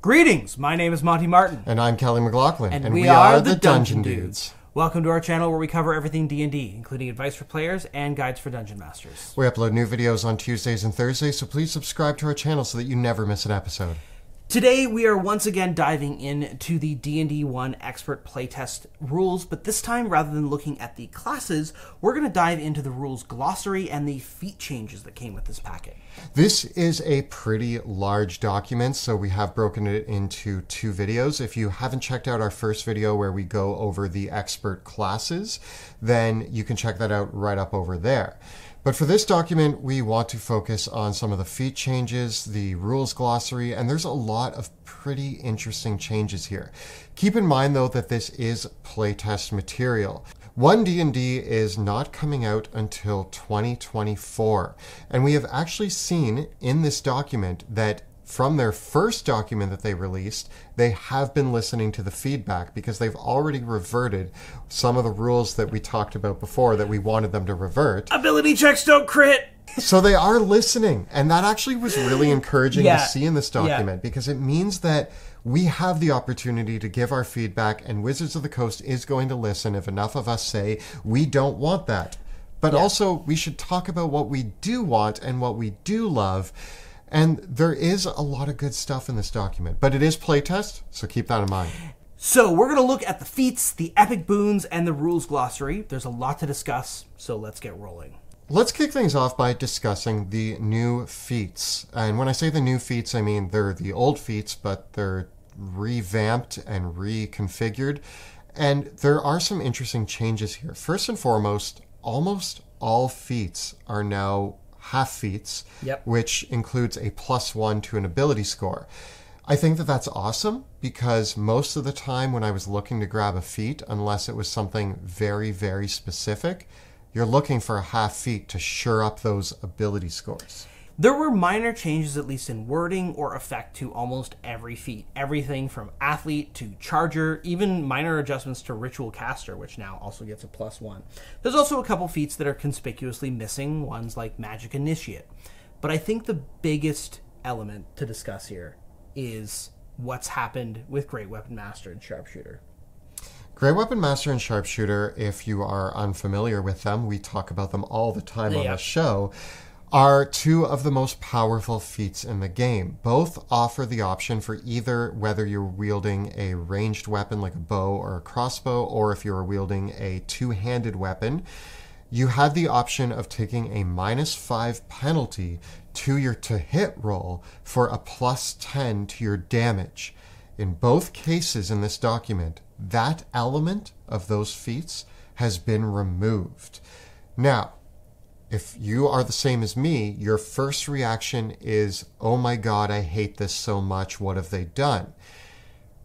Greetings, my name is Monty Martin. And I'm Kelly McLaughlin, and, we, are, the Dungeon Dudes. Welcome to our channel where we cover everything D&D, including advice for players and guides for dungeon masters. We upload new videos on Tuesdays and Thursdays, so please subscribe to our channel so that you never miss an episode. Today we are once again diving into the D&D 1 expert playtest rules, but this time rather than looking at the classes, we're going to dive into the rules glossary and the feat changes that came with this packet. This is a pretty large document, so we have broken it into two videos. If you haven't checked out our first video where we go over the expert classes, then you can check that out right up over there. But for this document, we want to focus on some of the feat changes, the rules glossary, and there's a lot of pretty interesting changes here. Keep in mind though that this is playtest material. 1D&D is not coming out until 2024, and we have actually seen in this document that from their first document that they released, they have been listening to the feedback because they've already reverted some of the rules that we talked about before that we wanted them to revert. Ability checks don't crit! so they are listening, and that actually was really encouraging Yeah. to see in this document Yeah. because it means that we have the opportunity to give our feedback, and Wizards of the Coast is going to listen if enough of us say we don't want that. But also, we should talk about what we do want and what we do love. And there is a lot of good stuff in this document, but it is playtest, so keep that in mind. So we're going to look at the feats, the epic boons, and the rules glossary. There's a lot to discuss, so let's get rolling. Let's kick things off by discussing the new feats. And when I say the new feats, I mean they're the old feats, but they're revamped and reconfigured. And there are some interesting changes here. First and foremost, almost all feats are now half feats, Yep. which includes a plus one to an ability score. I think that that's awesome because most of the time when I was looking to grab a feat, unless it was something very, very specific, you're looking for a half feat to sure up those ability scores. There were minor changes, at least in wording or effect, to almost every feat. Everything from athlete to charger, even minor adjustments to ritual caster, which now also gets a plus one. There's also a couple feats that are conspicuously missing, ones like magic initiate. But I think the biggest element to discuss here is what's happened with Great Weapon Master and Sharpshooter. Great Weapon Master and Sharpshooter, if you are unfamiliar with them, we talk about them all the time on the show, are two of the most powerful feats in the game. Both offer the option for either whether you're wielding a ranged weapon like a bow or a crossbow, or if you're wielding a two handed weapon, you have the option of taking a minus five penalty to your to hit roll for a plus 10 to your damage. In both cases in this document, that element of those feats has been removed. Now, if you are the same as me, your first reaction is, oh my god, I hate this so much. What have they done?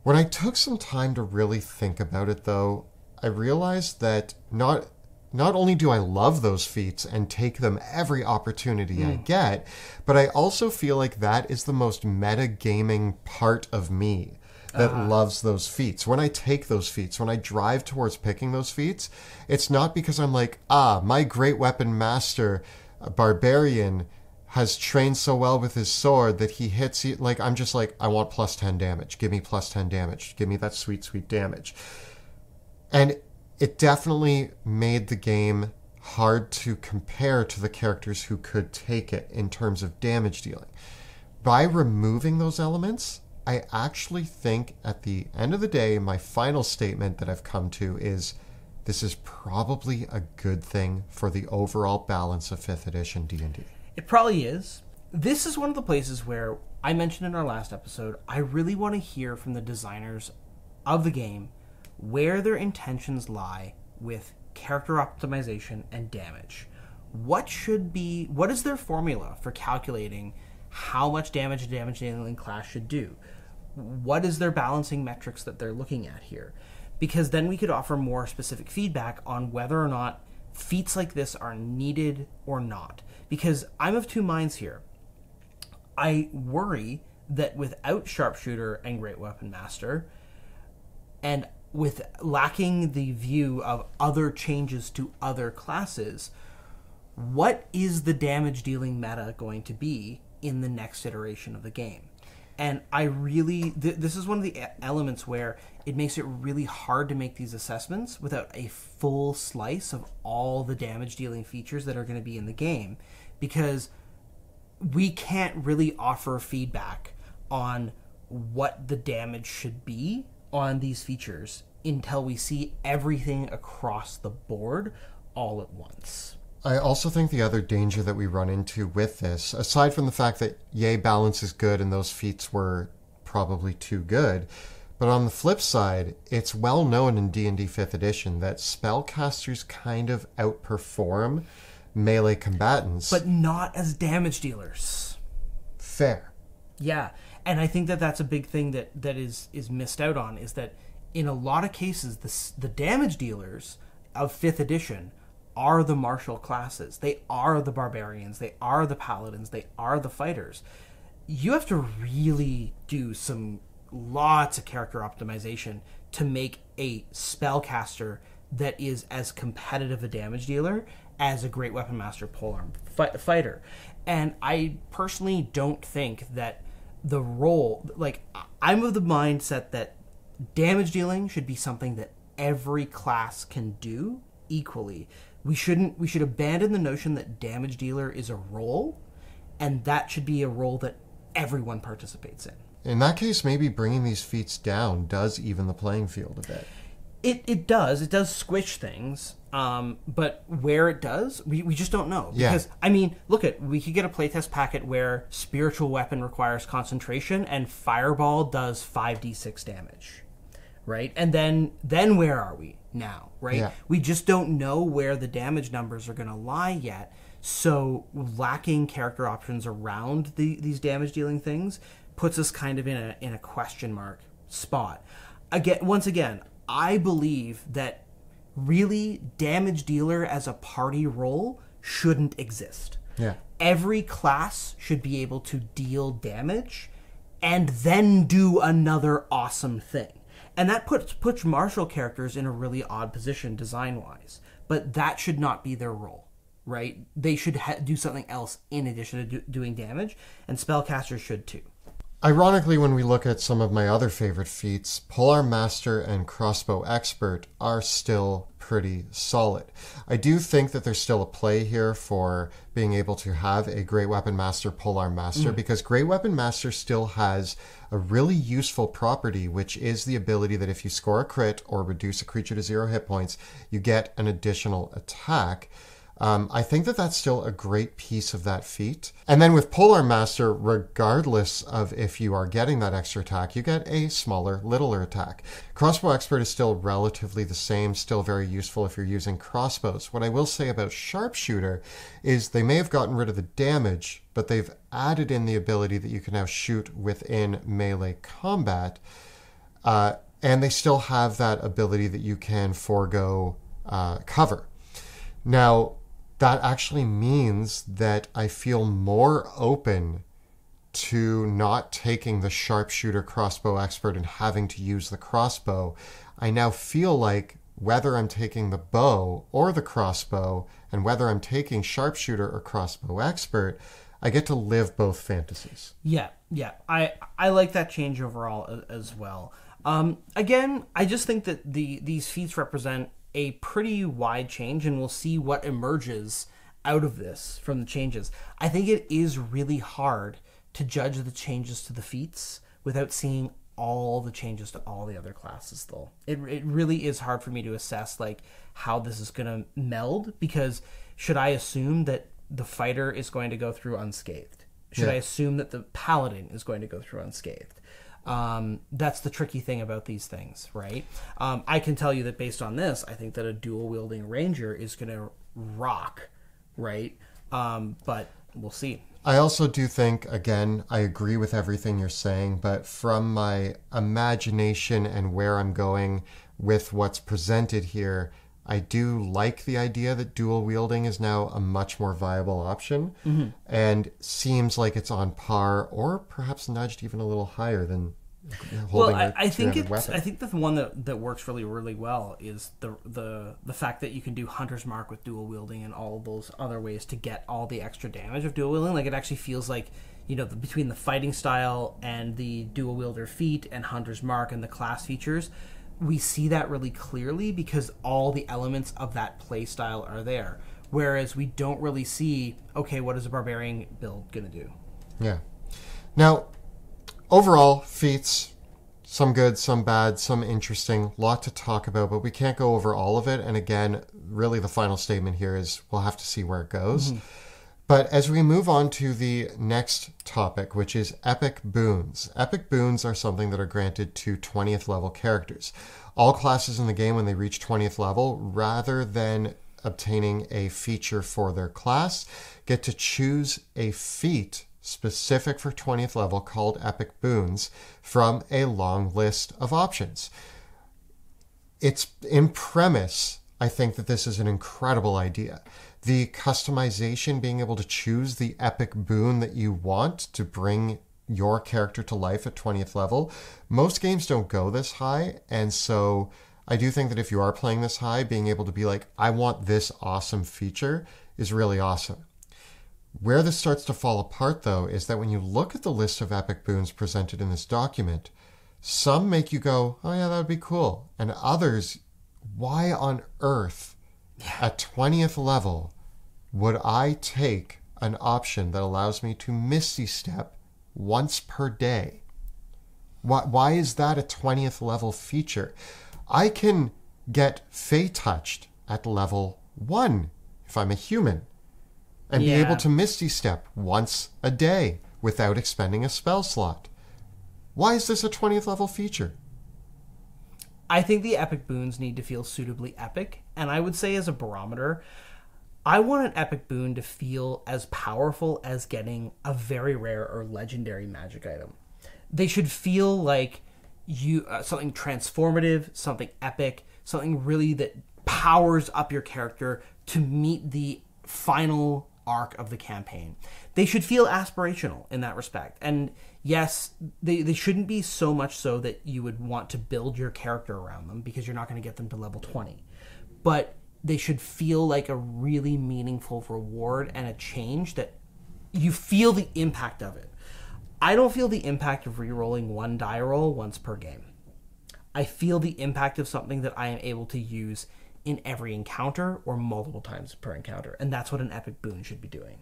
When I took some time to really think about it, though, I realized that not not only do I love those feats and take them every opportunity I hmm. get, but I also feel like that is the most metagaming part of me that loves those feats. When I take those feats, when I drive towards picking those feats, it's not because I'm like, ah, my great weapon master, barbarian, has trained so well with his sword that he hits it. Like, I'm just like, I want plus 10 damage. Give me plus 10 damage. Give me that sweet, sweet damage. And it definitely made the game hard to compare to the characters who could take it in terms of damage dealing. By removing those elements, I actually think at the end of the day, my final statement that I've come to is this is probably a good thing for the overall balance of 5th edition D&D. It probably is. This is one of the places where I mentioned in our last episode, I really want to hear from the designers of the game where their intentions lie with character optimization and damage. What should be what is their formula for calculating how much damage a damage dealing class should do? What is their balancing metrics that they're looking at here? Because then we could offer more specific feedback on whether or not feats like this are needed or not. Because I'm of two minds here. I worry that without Sharpshooter and Great Weapon Master, and with lacking the view of other changes to other classes, what is the damage dealing meta going to be in the next iteration of the game? And I really, th- this is one of the elements where it makes it really hard to make these assessments without a full slice of all the damage dealing features that are going to be in the game. Because we can't really offer feedback on what the damage should be on these features until we see everything across the board all at once. I also think the other danger that we run into with this, aside from the fact that yay balance is good and those feats were probably too good, but on the flip side, it's well known in D&D 5th edition that spellcasters kind of outperform melee combatants. But not as damage dealers. fair. Yeah, and I think that that's a big thing that that is is missed out on is that in a lot of cases the the damage dealers of 5th edition are the martial classes. They are the barbarians, they are the paladins, they are the fighters. You have to really do some lots of character optimization to make a spellcaster that is as competitive a damage dealer as a great weapon master polearm fi- fighter. And I personally don't think that the role like I'm of the mindset that damage dealing should be something that every class can do equally. We shouldn't we should abandon the notion that damage dealer is a role and that should be a role that everyone participates in. In that case, maybe bringing these feats down does even the playing field a bit. It, it does. It does squish things. Um, but where it does, we, we just don't know. Yeah. Because, I mean, look at, we could get a playtest packet where spiritual weapon requires concentration and fireball does 5d6 damage. Right? And then, then where are we now? Right? Yeah. We just don't know where the damage numbers are going to lie yet. So lacking character options around the, these damage dealing things puts us kind of in a in a question mark spot. Again, once again, I believe that really damage dealer as a party role shouldn't exist. Yeah. Every class should be able to deal damage and then do another awesome thing. And that puts puts martial characters in a really odd position design wise. But that should not be their role, right? They should ha- do something else in addition to do- doing damage, and spellcasters should too. Ironically, when we look at some of my other favorite feats, Polearm Master and Crossbow Expert are still pretty solid. I do think that there's still a play here for being able to have a Great Weapon Master, Polearm Master, mm. because Great Weapon Master still has a really useful property, which is the ability that if you score a crit or reduce a creature to zero hit points, you get an additional attack. Um, I think that that's still a great piece of that feat. And then with Polearm Master, regardless of if you are getting that extra attack, you get a smaller, littler attack. Crossbow Expert is still relatively the same, still very useful if you're using crossbows. What I will say about Sharpshooter is they may have gotten rid of the damage, but they've added in the ability that you can now shoot within melee combat. Uh, and they still have that ability that you can forego uh, cover. Now, that actually means that I feel more open to not taking the sharpshooter crossbow expert and having to use the crossbow. I now feel like whether I'm taking the bow or the crossbow, and whether I'm taking sharpshooter or crossbow expert, I get to live both fantasies. Yeah, yeah. I I like that change overall as well. Um, again, I just think that the these feats represent a pretty wide change, and we'll see what emerges out of this from the changes. I think it is really hard to judge the changes to the feats without seeing all the changes to all the other classes though it, it really is hard for me to assess like how this is going to meld because should i assume that the fighter is going to go through unscathed should Yeah. i assume that the paladin is going to go through unscathed um, that's the tricky thing about these things right? Um, i can tell you that based on this i think that a dual wielding ranger is going to rock right? Um, but we'll see. I also do think, again, I agree with everything you're saying, but from my imagination and where I'm going with what's presented here, I do like the idea that dual wielding is now a much more viable option mm-hmm. and seems like it's on par or perhaps nudged even a little higher than holding well I, think it's weapon. i think the one that, that works really really well is the the the fact that you can do hunter's mark with dual wielding and all of those other ways to get all the extra damage of dual wielding like it actually feels like you know, the, between the fighting style and the dual wielder feat and Hunter's Mark and the class features, we see that really clearly because all the elements of that play style are there. Whereas we don't really see, okay, what is a barbarian build going to do? Yeah. Now, overall, feats, some good, some bad, some interesting, lot to talk about, but we can't go over all of it. And again, really the final statement here is we'll have to see where it goes. Mm-hmm. But as we move on to the next topic, which is epic boons, epic boons are something that are granted to 20th level characters. All classes in the game, when they reach 20th level, rather than obtaining a feature for their class, get to choose a feat specific for 20th level called epic boons from a long list of options. It's in premise, I think that this is an incredible idea. The customization, being able to choose the epic boon that you want to bring your character to life at 20th level. Most games don't go this high, and so I do think that if you are playing this high, being able to be like, I want this awesome feature is really awesome. Where this starts to fall apart, though, is that when you look at the list of epic boons presented in this document, some make you go, oh, yeah, that would be cool. And others, why on earth at 20th level would I take an option that allows me to Misty Step once per day? Why, why is that a 20th level feature? I can get Fey touched at level 1 if I'm a human and be able to Misty Step once a day without expending a spell slot. Why is this a 20th level feature? I think the epic boons need to feel suitably epic, and I would say as a barometer, I want an epic boon to feel as powerful as getting a very rare or legendary magic item. They should feel like you uh, something transformative, something epic, something really that powers up your character to meet the final arc of the campaign. They should feel aspirational in that respect. And yes, they, they shouldn't be so much so that you would want to build your character around them because you're not going to get them to level 20. But they should feel like a really meaningful reward and a change that you feel the impact of it. I don't feel the impact of re-rolling one die roll once per game. I feel the impact of something that I am able to use in every encounter or multiple times per encounter. And that's what an epic boon should be doing.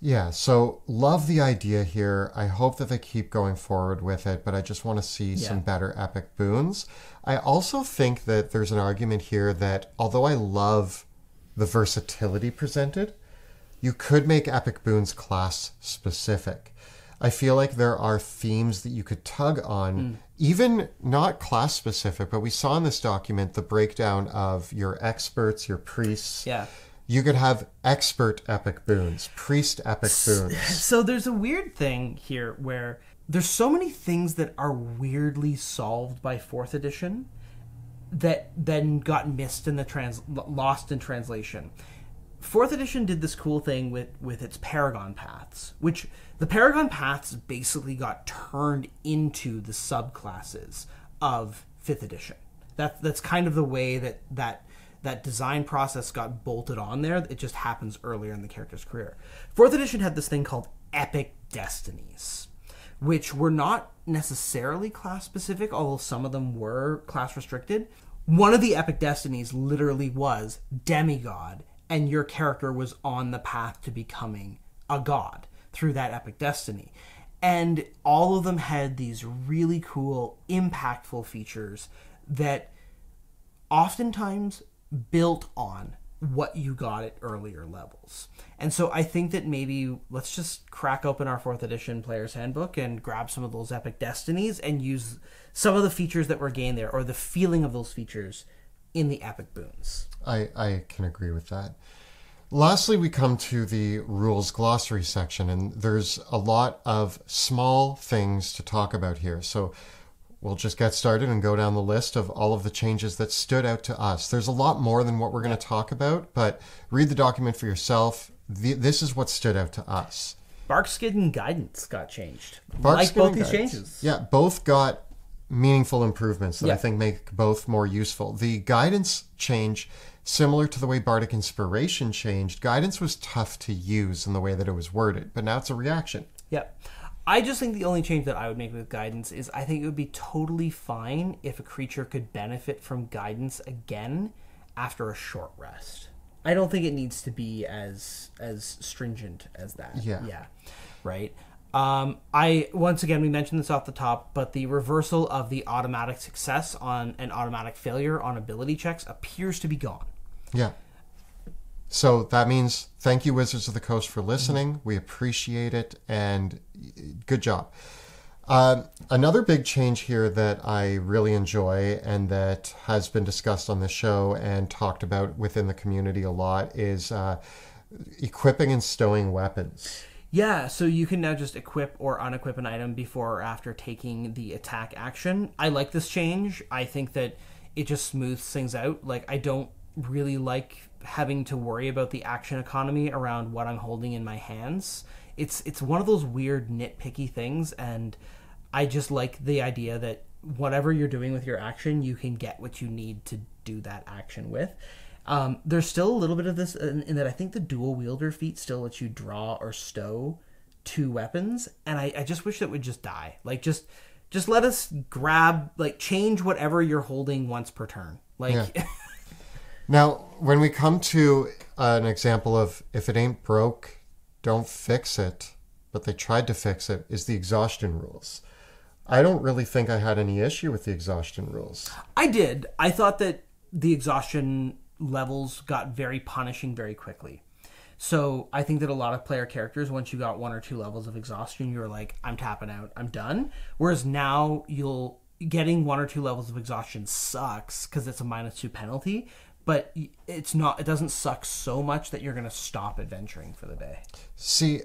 Yeah, so love the idea here. I hope that they keep going forward with it, but I just want to see some better epic boons. I also think that there's an argument here that although I love the versatility presented, you could make epic boons class specific. I feel like there are themes that you could tug on, mm. even not class specific, but we saw in this document the breakdown of your experts, your priests. Yeah. You could have expert epic boons, priest epic boons. So there's a weird thing here where there's so many things that are weirdly solved by fourth edition that then got missed in the trans lost in translation. Fourth edition did this cool thing with with its paragon paths, which the paragon paths basically got turned into the subclasses of fifth edition. That that's kind of the way that that that design process got bolted on there. It just happens earlier in the character's career. Fourth edition had this thing called epic destinies, which were not necessarily class specific, although some of them were class restricted. One of the epic destinies literally was demigod, and your character was on the path to becoming a god through that epic destiny. And all of them had these really cool, impactful features that oftentimes built on what you got at earlier levels. And so I think that maybe let's just crack open our fourth edition player's handbook and grab some of those epic destinies and use some of the features that were gained there or the feeling of those features in the epic boons. I, I can agree with that. Lastly, we come to the rules glossary section, and there's a lot of small things to talk about here. So we'll just get started and go down the list of all of the changes that stood out to us. There's a lot more than what we're going to talk about, but read the document for yourself. The, this is what stood out to us. Barkskin and guidance got changed. Bark like both these changes. Yeah, both got meaningful improvements that I think make both more useful. The guidance change, similar to the way Bardic Inspiration changed, guidance was tough to use in the way that it was worded, but now it's a reaction. Yep. I just think the only change that I would make with guidance is I think it would be totally fine if a creature could benefit from guidance again after a short rest. I don't think it needs to be as as stringent as that. Yeah. Yeah. Right. Um, I once again we mentioned this off the top, but the reversal of the automatic success on an automatic failure on ability checks appears to be gone. Yeah. So that means thank you, Wizards of the Coast, for listening. We appreciate it and good job. Um, another big change here that I really enjoy and that has been discussed on the show and talked about within the community a lot is uh, equipping and stowing weapons. Yeah, so you can now just equip or unequip an item before or after taking the attack action. I like this change. I think that it just smooths things out. Like I don't really like having to worry about the action economy around what I'm holding in my hands. It's it's one of those weird nitpicky things and I just like the idea that whatever you're doing with your action, you can get what you need to do that action with. Um, there's still a little bit of this in, in that I think the dual wielder feat still lets you draw or stow two weapons, and I, I just wish that would just die. Like just just let us grab like change whatever you're holding once per turn. Like Yeah. Now, when we come to uh, an example of if it ain't broke, don't fix it, but they tried to fix it, is the exhaustion rules. I don't really think I had any issue with the exhaustion rules. I did. I thought that the exhaustion levels got very punishing very quickly. So I think that a lot of player characters, once you got one or two levels of exhaustion, you're like, I'm tapping out, I'm done. Whereas now you'll getting one or two levels of exhaustion sucks because it's a minus two penalty, but it's not. It doesn't suck so much that you're gonna stop adventuring for the day. See,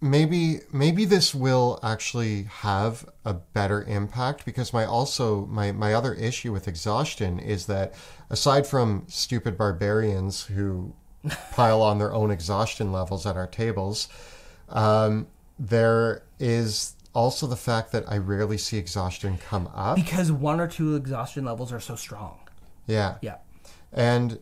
maybe maybe this will actually have a better impact because my also my my other issue with exhaustion is that aside from stupid barbarians who pile on their own exhaustion levels at our tables um, there is also the fact that i rarely see exhaustion come up Because one or two exhaustion levels are so strong. yeah Yeah. And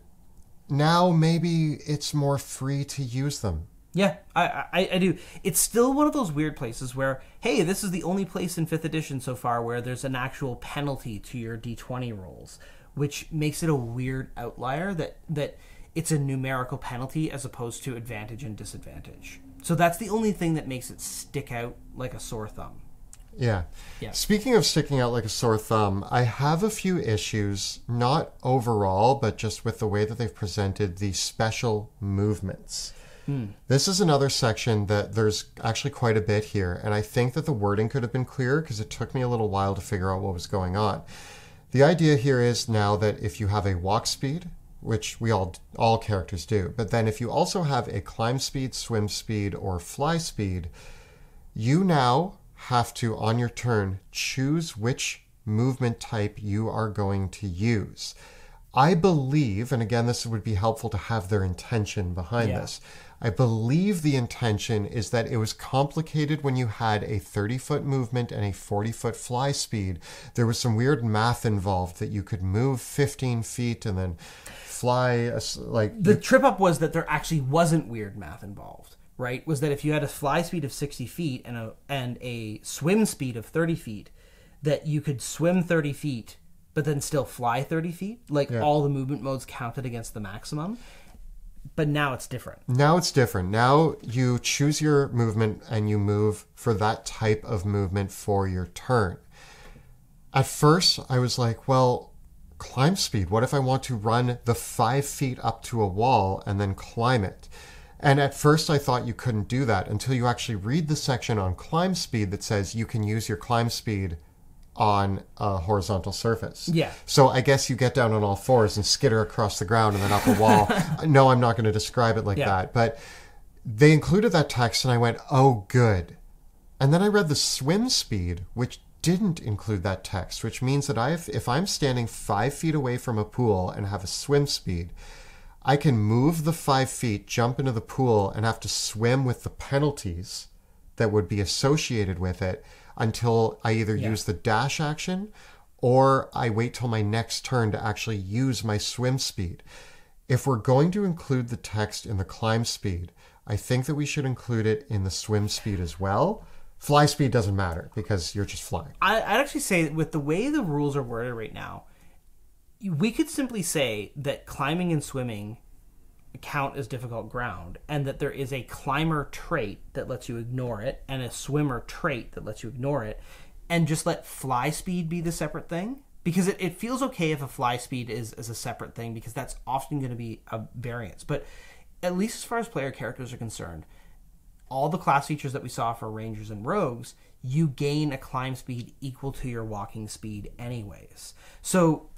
now maybe it's more free to use them Yeah, I, I I do. It's still one of those weird places where, hey, this is the only place in fifth edition so far where there's an actual penalty to your d20 rolls, which makes it a weird outlier that that it's a numerical penalty as opposed to advantage and disadvantage. So that's the only thing that makes it stick out like a sore thumb. Yeah. Yeah. Speaking of sticking out like a sore thumb, I have a few issues, not overall, but just with the way that they've presented the special movements. Hmm. This is another section that there's actually quite a bit here, and I think that the wording could have been clearer because it took me a little while to figure out what was going on. The idea here is now that if you have a walk speed, which we all all characters do, but then if you also have a climb speed, swim speed, or fly speed, you now have to, on your turn, choose which movement type you are going to use. I believe, and again, this would be helpful to have their intention behind Yeah. this. I believe the intention is that it was complicated when you had a 30 foot movement and a 40 foot fly speed. There was some weird math involved that you could move 15 feet and then fly like The trip up was that there actually wasn't weird math involved, right? Was that if you had a fly speed of 60 feet and a and a swim speed of 30 feet, that you could swim 30 feet but then still fly 30 feet. Like all the movement modes counted against the maximum. But now it's different. Now it's different. Now you choose your movement and you move for that type of movement for your turn. At first, I was like, well, climb speed. What if I want to run the five feet up to a wall and then climb it? And at first, I thought you couldn't do that until you actually read the section on climb speed that says you can use your climb speed on a horizontal surface. Yeah. So I guess you get down on all fours and skitter across the ground and then up a wall. no, I'm not going to describe it like Yeah. that. But they included that text and I went, oh, good. And then I read the swim speed, which didn't include that text, which means that I if I'm standing five feet away from a pool and have a swim speed, I can move the five feet, jump into the pool, and have to swim with the penalties that would be associated with it until I either use the dash action or I wait till my next turn to actually use my swim speed. If we're going to include the text in the climb speed, I think that we should include it in the swim speed as well. Fly speed doesn't matter because you're just flying. I, I'd actually say with the way the rules are worded right now, we could simply say that climbing and swimming count as difficult ground, and that there is a climber trait that lets you ignore it, and a swimmer trait that lets you ignore it, and just let fly speed be the separate thing. Because it, it feels okay if a fly speed is, is a separate thing, because that's often going to be a variance. But at least as far as player characters are concerned, all the class features that we saw for rangers and rogues, you gain a climb speed equal to your walking speed anyways. So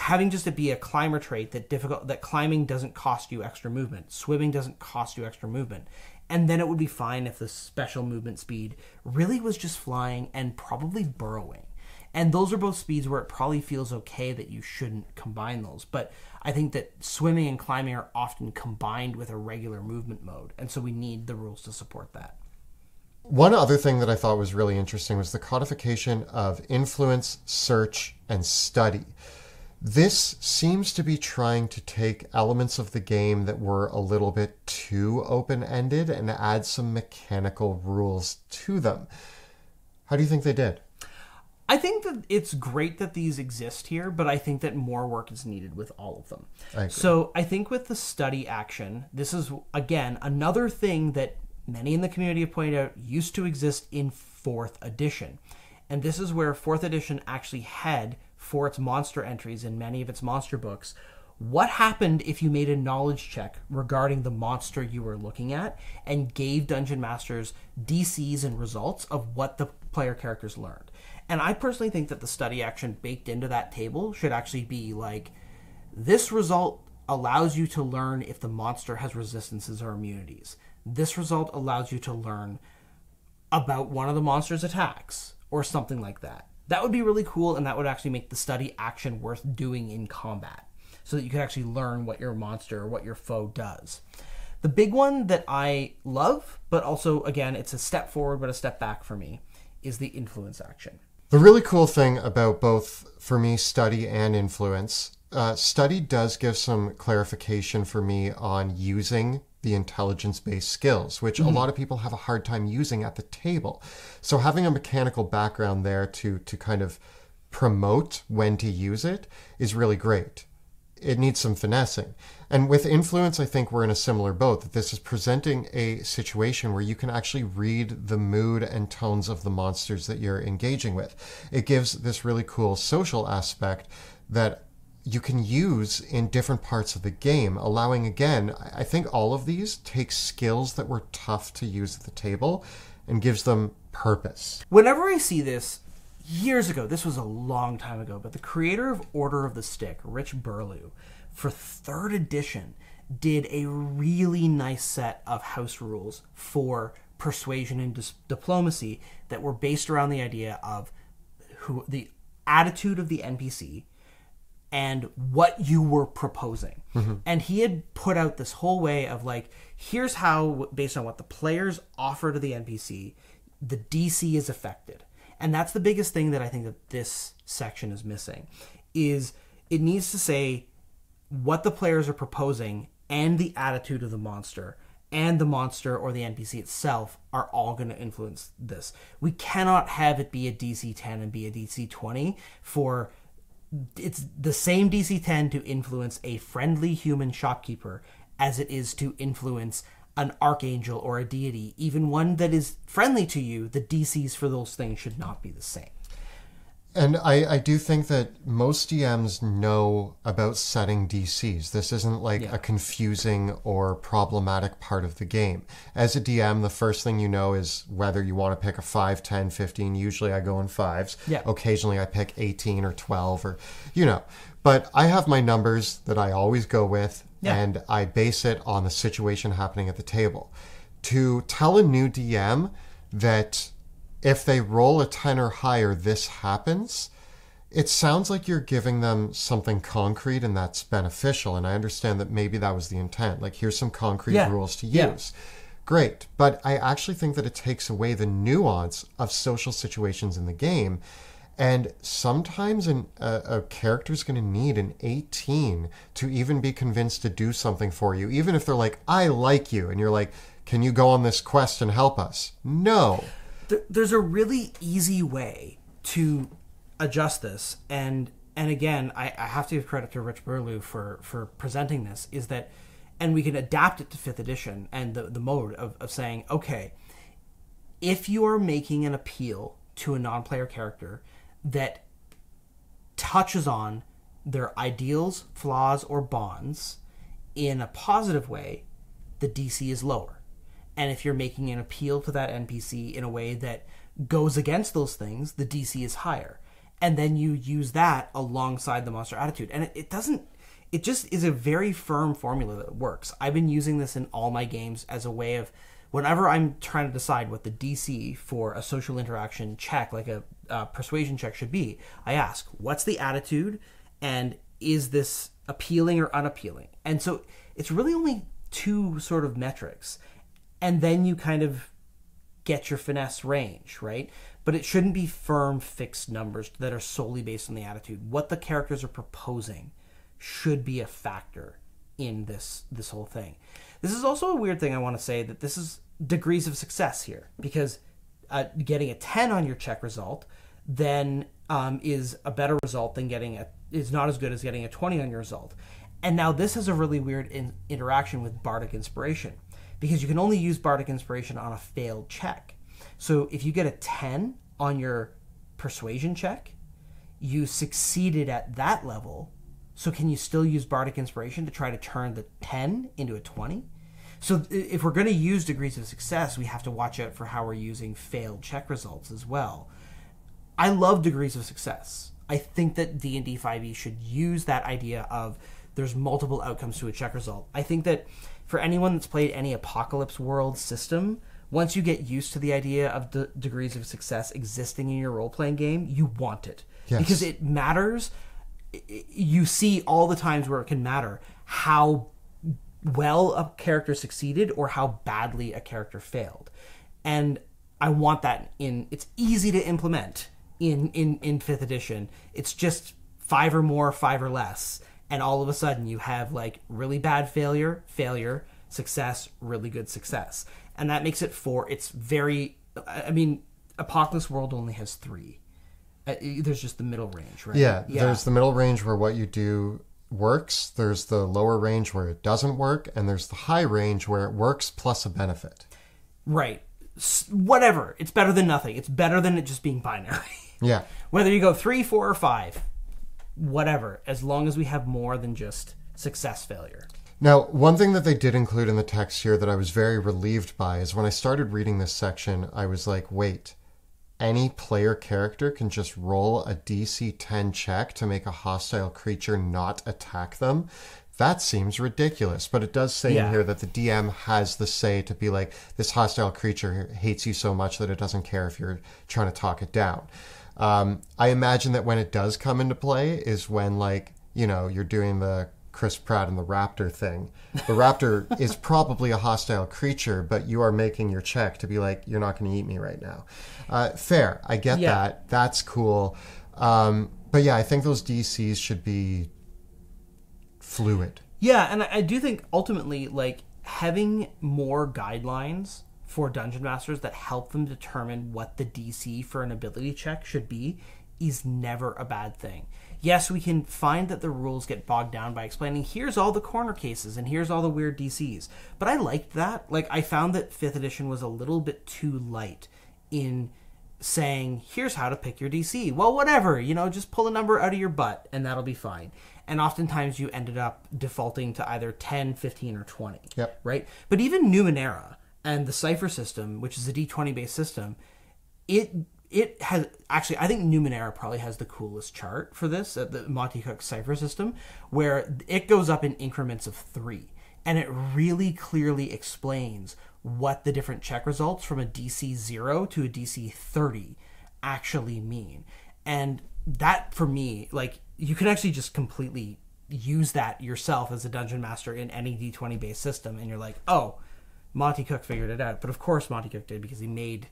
having just to be a climber trait that difficult that climbing doesn't cost you extra movement, swimming doesn't cost you extra movement. And then it would be fine if the special movement speed really was just flying and probably burrowing. And those are both speeds where it probably feels okay that you shouldn't combine those. But I think that swimming and climbing are often combined with a regular movement mode. And so we need the rules to support that. One other thing that I thought was really interesting was the codification of influence, search, and study. This seems to be trying to take elements of the game that were a little bit too open ended and add some mechanical rules to them. How do you think they did? I think that it's great that these exist here, but I think that more work is needed with all of them. I. So I think with the study action, this is again another thing that many in the community have pointed out used to exist in fourth edition. And this is where fourth edition actually had for its monster entries in many of its monster books. What happened if you made a knowledge check regarding the monster you were looking at and gave dungeon masters DCs and results of what the player characters learned? And I personally think that the study action baked into that table should actually be like this result allows you to learn if the monster has resistances or immunities. This result allows you to learn about one of the monster's attacks or something like that. That would be really cool, and that would actually make the study action worth doing in combat so that you can actually learn what your monster or what your foe does. The big one that I love, but also, again, it's a step forward but a step back for me, is the influence action. The really cool thing about both, for me, study and influence, uh, study does give some clarification for me on using the intelligence based skills, which a mm-hmm. lot of people have a hard time using at the table. So having a mechanical background there to to kind of promote when to use it is really great. It needs some finessing. And with influence, I think we're in a similar boat that this is presenting a situation where you can actually read the mood and tones of the monsters that you're engaging with. It gives this really cool social aspect that you can use in different parts of the game, allowing again, I think all of these take skills that were tough to use at the table and gives them purpose. Whenever I see this, years ago, this was a long time ago, but the creator of Order of the Stick, Rich Burlew, for third edition, did a really nice set of house rules for persuasion and dis- diplomacy that were based around the idea of who the attitude of the NPC and what you were proposing. Mm-hmm. And he had put out this whole way of like, here's how, based on what the players offer to the NPC, the DC is affected. And that's the biggest thing that I think that this section is missing is it needs to say what the players are proposing and the attitude of the monster and the monster or the NPC itself are all going to influence this. We cannot have it be a DC 10 and be a DC 20 for it's the same DC 10 to influence a friendly human shopkeeper as it is to influence an archangel or a deity, even one that is friendly to you. The DCs for those things should not be the same. And I, I do think that most DMs know about setting DCs. This isn't like Yeah. a confusing or problematic part of the game. As a DM, the first thing you know is whether you want to pick a 5, 10, 15. Usually I go in fives. Yeah. Occasionally I pick 18 or 12 or, you know. But I have my numbers that I always go with, Yeah. and I base it on the situation happening at the table. To tell a new DM that if they roll a 10 or higher, this happens, it sounds like you're giving them something concrete and that's beneficial. And I understand that maybe that was the intent. Like, here's some concrete Yeah. rules to Yeah. use. Great. But I actually think that it takes away the nuance of social situations in the game. And sometimes an, a, a character's going to need an 18 to even be convinced to do something for you, even if they're like, I like you. And you're like, can you go on this quest and help us? No. There, there's a really easy way to adjust this, and and again, I, I have to give credit to Rich Burlew for for presenting this. Is that, and we can adapt it to fifth edition and the the mode of, of saying, okay, if you are making an appeal to a non-player character that touches on their ideals, flaws, or bonds in a positive way, the DC is lower. And if you're making an appeal to that NPC in a way that goes against those things, the DC is higher. And then you use that alongside the monster attitude. And it, it doesn't, it just is a very firm formula that works. I've been using this in all my games as a way of, whenever I'm trying to decide what the DC for a social interaction check, like a uh, persuasion check, should be, I ask, what's the attitude? And is this appealing or unappealing? And so it's really only two sort of metrics. And then you kind of get your finesse range, right? But it shouldn't be firm, fixed numbers that are solely based on the attitude. What the characters are proposing should be a factor in this this whole thing. This is also a weird thing I want to say that this is degrees of success here because uh, getting a 10 on your check result then um, is a better result than getting a is not as good as getting a 20 on your result. And now this has a really weird in, interaction with bardic inspiration because you can only use bardic inspiration on a failed check. So if you get a 10 on your persuasion check, you succeeded at that level. So can you still use bardic inspiration to try to turn the 10 into a 20? So if we're going to use degrees of success, we have to watch out for how we're using failed check results as well. I love degrees of success. I think that D&D 5e should use that idea of there's multiple outcomes to a check result. I think that for anyone that's played any apocalypse world system, once you get used to the idea of the degrees of success existing in your role-playing game, you want it. Yes. Because it matters. You see all the times where it can matter how well a character succeeded or how badly a character failed. And I want that in it's easy to implement in in in 5th edition. It's just 5 or more, 5 or less, and all of a sudden you have like really bad failure, failure, success, really good success. And that makes it four. It's very I mean Apocalypse World only has 3. Uh, there's just the middle range, right? Yeah, there's the middle range where what you do works, there's the lower range where it doesn't work, and there's the high range where it works plus a benefit. Right. S- whatever. It's better than nothing. It's better than it just being binary. Yeah. Whether you go three, four, or five, whatever, as long as we have more than just success failure. Now, one thing that they did include in the text here that I was very relieved by is when I started reading this section, I was like, wait, any player character can just roll a DC 10 check to make a hostile creature not attack them. That seems ridiculous, but it does say Yeah. in here that the DM has the say to be like, this hostile creature hates you so much that it doesn't care if you're trying to talk it down. Um, I imagine that when it does come into play is when, like, you know, you're doing the Chris Pratt and the raptor thing. The raptor is probably a hostile creature, but you are making your check to be like, you're not going to eat me right now. Uh, fair. I get Yeah. that. That's cool. Um, but yeah, I think those DCs should be fluid. Yeah, and I, I do think ultimately, like having more guidelines for dungeon masters that help them determine what the DC for an ability check should be is never a bad thing. Yes, we can find that the rules get bogged down by explaining here's all the corner cases and here's all the weird DCs. But I liked that. Like I found that 5th edition was a little bit too light in saying here's how to pick your DC. Well, whatever, you know, just pull a number out of your butt and that'll be fine. And oftentimes you ended up defaulting to either 10, 15 or 20 Yep. right? But even Numenera and the Cipher system, which is a D20 based system, it it has actually I think Numenera probably has the coolest chart for this, uh, the Monte Cook Cipher system, where it goes up in increments of three, and it really clearly explains what the different check results from a DC zero to a DC thirty actually mean, and that for me, like you can actually just completely use that yourself as a dungeon master in any D20 based system, and you're like, oh, Monte Cook figured it out. But of course, Monte Cook did because he made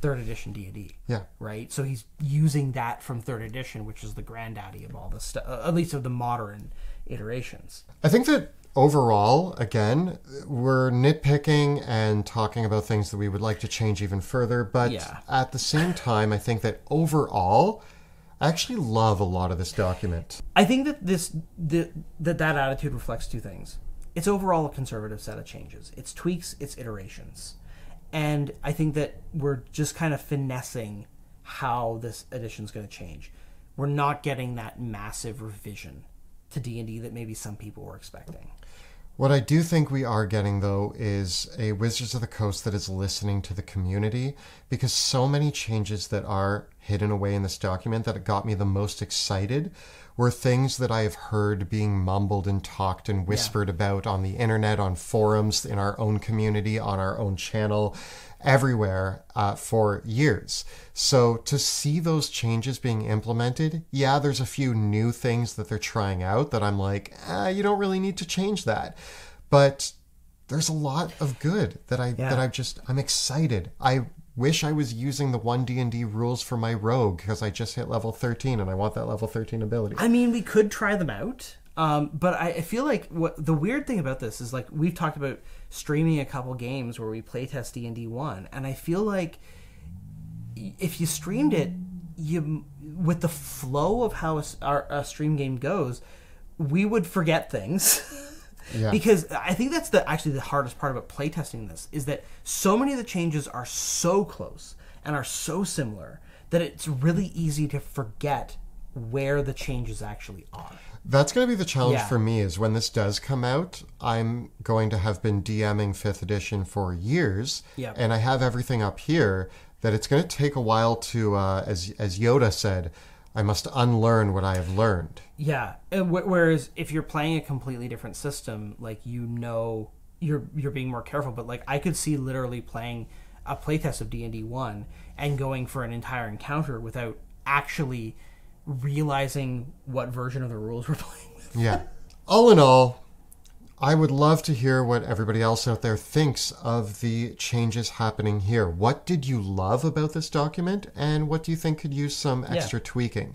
third edition D&D. Yeah. Right? So he's using that from third edition, which is the granddaddy of all this stuff, uh, at least of the modern iterations. I think that overall, again, we're nitpicking and talking about things that we would like to change even further. But Yeah. at the same time, I think that overall, I actually love a lot of this document. I think that this the, that that attitude reflects two things. It's overall a conservative set of changes. It's tweaks, it's iterations, and I think that we're just kind of finessing how this edition's going to change. We're not getting that massive revision to D and D that maybe some people were expecting. What I do think we are getting, though, is a Wizards of the Coast that is listening to the community because so many changes that are hidden away in this document that got me the most excited were things that I have heard being mumbled and talked and whispered about on the internet, on forums, in our own community, on our own channel, everywhere uh, for years. So to see those changes being implemented, yeah, there's a few new things that they're trying out that I'm like, ah, you don't really need to change that. But there's a lot of good that I Yeah. that I've just I'm excited. I wish I was using the one D and D rules for my rogue because I just hit level 13 and I want that level 13 ability. I mean, we could try them out, um, but I, I feel like what the weird thing about this is like we've talked about streaming a couple games where we playtest D and D one, and I feel like if you streamed it, you with the flow of how a, our, a stream game goes, we would forget things. Yeah. because I think that's the actually the hardest part about playtesting this is that so many of the changes are so close and are so similar that it's really easy to forget where the changes actually are. That's going to be the challenge Yeah. for me is when this does come out, I'm going to have been DMing 5th edition for years Yep. and I have everything up here that it's going to take a while to uh, as as Yoda said, I must unlearn what I have learned. Yeah. Whereas if you're playing a completely different system, like you know, you're you're being more careful. But like I could see literally playing a playtest of D and D one and going for an entire encounter without actually realizing what version of the rules we're playing with. Yeah. All in all, I would love to hear what everybody else out there thinks of the changes happening here. What did you love about this document, and what do you think could use some extra tweaking?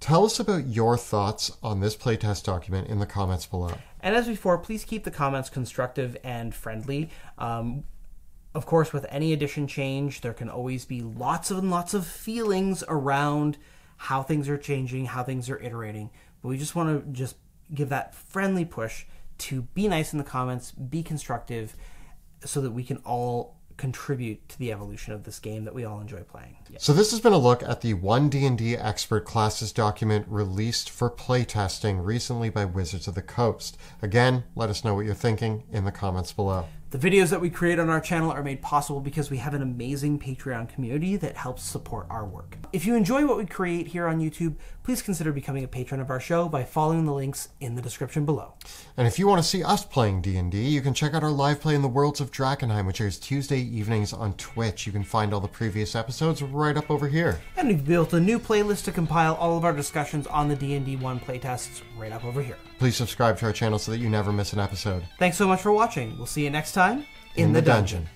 Tell us about your thoughts on this playtest document in the comments below. And as before, please keep the comments constructive and friendly. Um, of course, with any edition change, there can always be lots and lots of feelings around how things are changing, how things are iterating. But we just want to just give that friendly push to be nice in the comments, be constructive, so that we can all contribute to the evolution of this game that we all enjoy playing. Yeah. So this has been a look at the one D&D expert classes document released for playtesting recently by Wizards of the Coast. Again, let us know what you're thinking in the comments below. The videos that we create on our channel are made possible because we have an amazing Patreon community that helps support our work. If you enjoy what we create here on YouTube, please consider becoming a patron of our show by following the links in the description below. And if you want to see us playing D&D, you can check out our live play in the Worlds of Drakkenheim, which airs Tuesday evenings on Twitch. You can find all the previous episodes right up over here. And we've built a new playlist to compile all of our discussions on the D&D 1 playtests right up over here. Please subscribe to our channel so that you never miss an episode. Thanks so much for watching. We'll see you next time in, the, dungeon.